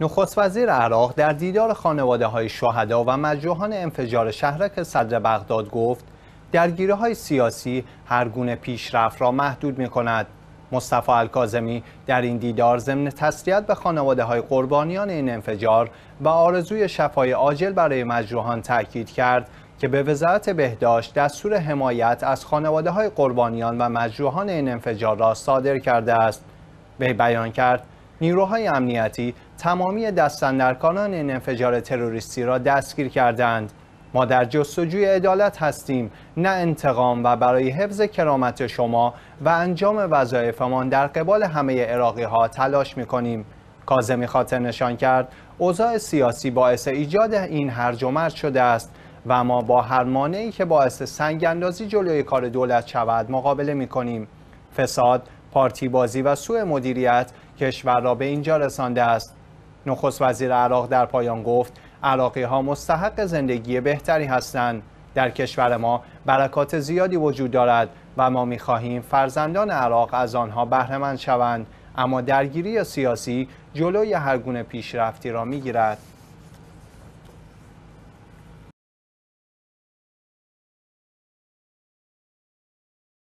نخست وزیر عراق در دیدار خانواده های شهدا و مجروحان انفجار شهرک صدر بغداد گفت درگیری های سیاسی هر گونه پیشرفت را محدود می کند. مصطفی الکاظمی در این دیدار ضمن تسلیت به خانواده های قربانیان این انفجار و آرزوی شفای عاجل برای مجروحان تاکید کرد که به وزارت بهداشت دستور حمایت از خانواده های قربانیان و مجروحان این انفجار را صادر کرده است. به بیان کرد نیروهای امنیتی تمامی دستندرکانان این انفجار تروریستی را دستگیر کردند. ما در جستجوی عدالت هستیم نه انتقام و برای حفظ کرامت شما و انجام وظایفمان در قبال همه عراقی ها تلاش می کنیم. کازمی خاطر نشان کرد اوضاع سیاسی باعث ایجاد این هرج و مرج شده است و ما با هر مانعی که باعث سنگ اندازی جلوی کار دولت شود مقابله می کنیم. فساد، پارتی بازی و سوء مدیریت کشور را به اینجا رسانده است. نخست وزیر عراق در پایان گفت عراقی ها مستحق زندگی بهتری هستند. در کشور ما برکات زیادی وجود دارد و ما می خواهیم فرزندان عراق از آنها بهرهمند شوند اما درگیری سیاسی جلوی هر گونه پیشرفتی را می گیرد.